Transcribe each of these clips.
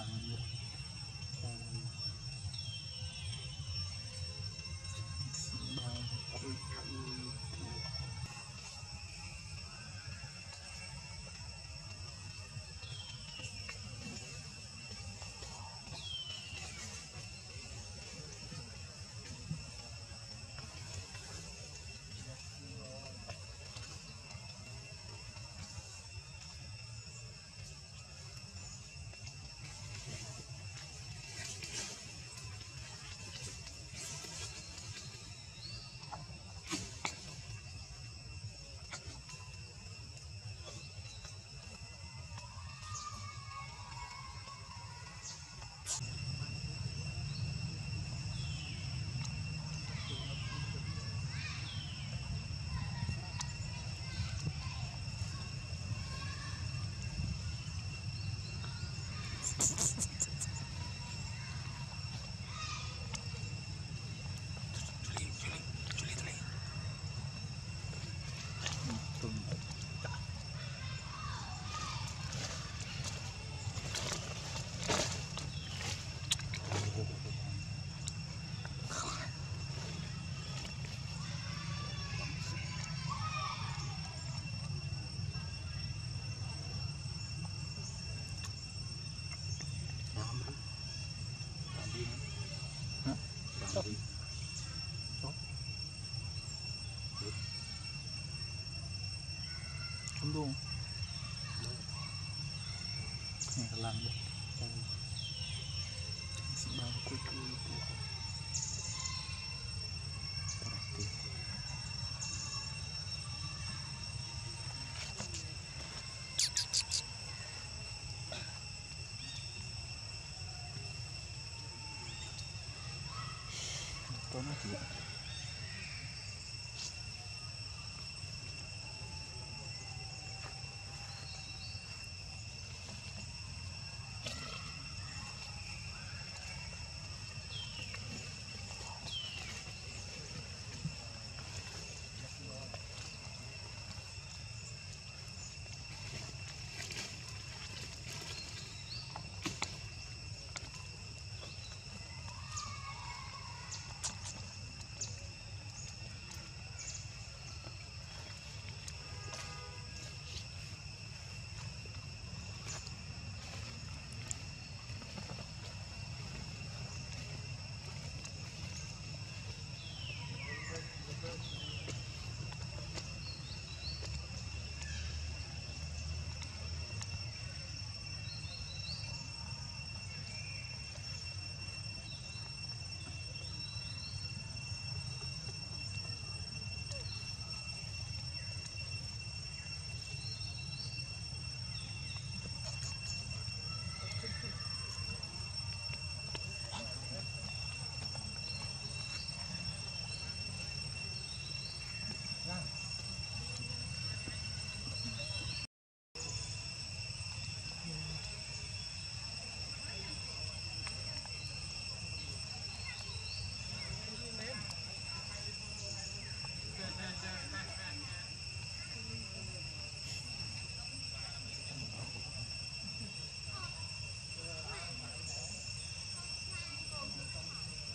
um, um manggung terlambat si bangku itu itu berarti.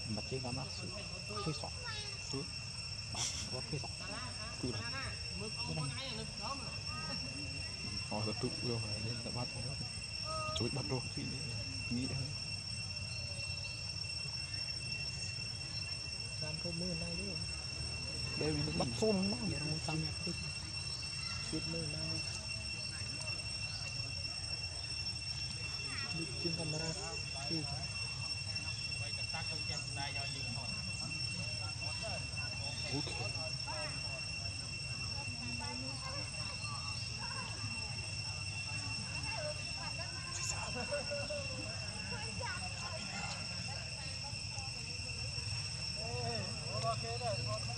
Dia? Mặt trên có mắc sự thuê sọ. Thứ. Có thuê sọ. Cứ này. Hỏi là tụ rồi nên là bắt thôi. Chối bắt rồi thì nghĩ đấy. Làm không mưa này nữa Đây mình bắt xôn nó Giờ không xăm tích Suốt mưa này lỡ những video hấp dẫn Okay, that's one.